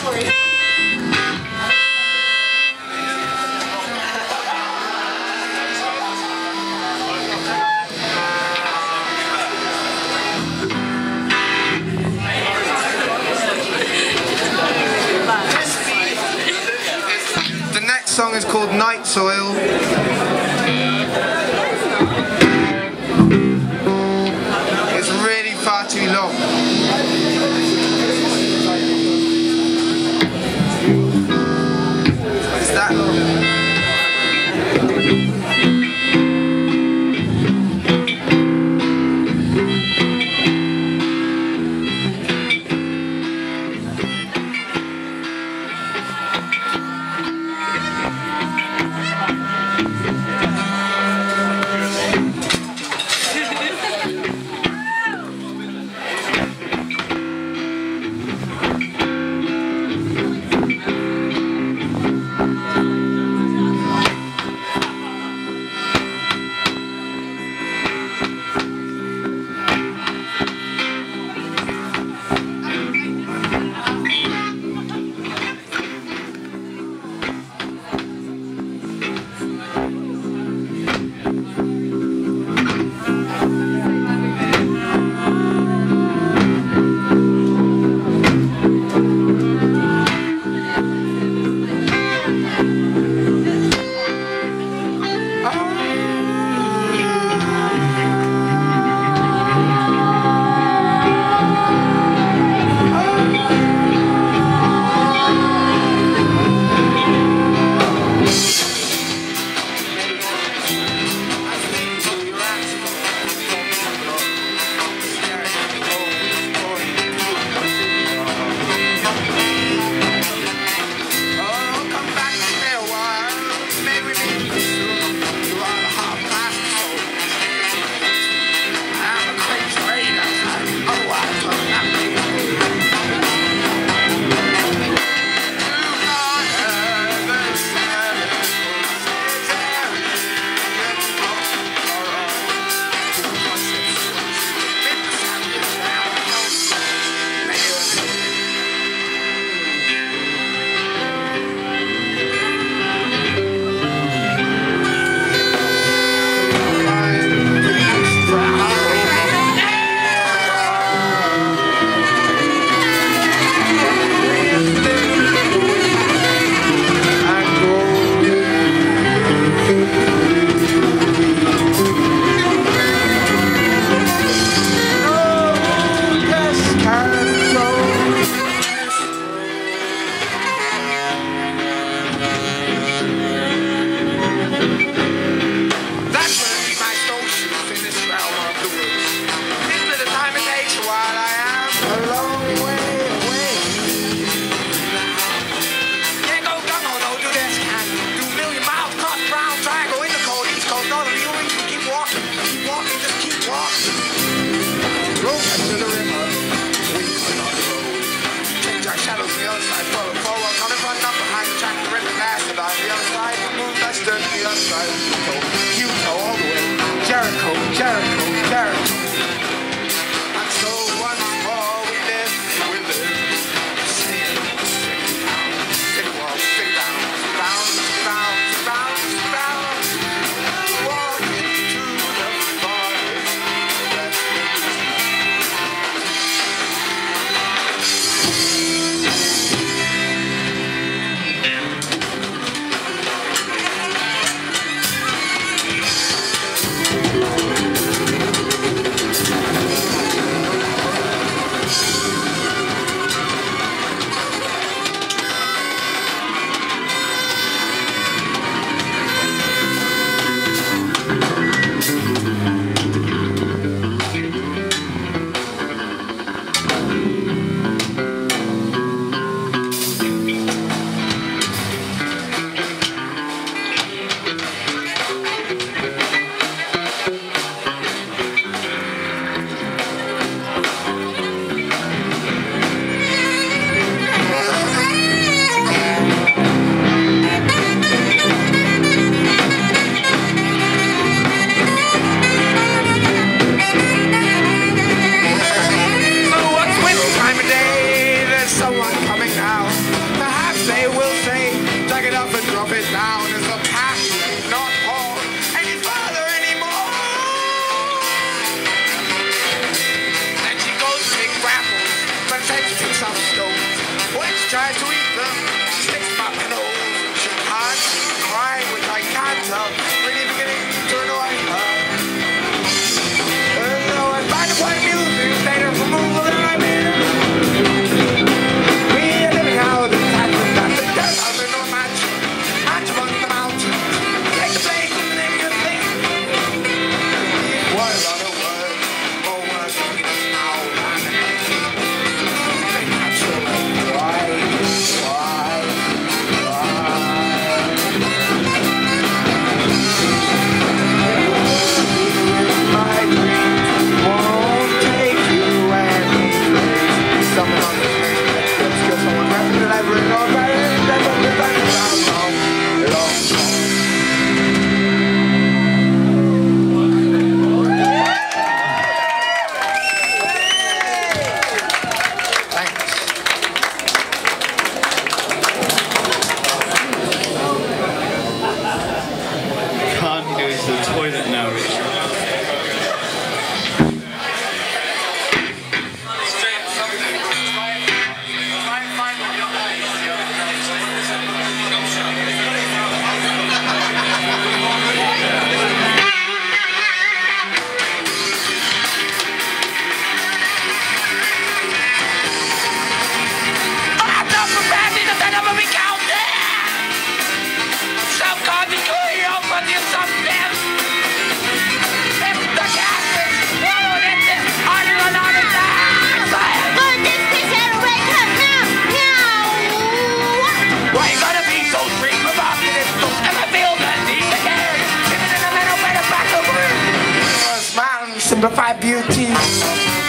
The next song is called Night Soil. Jericho. Simplify beauty.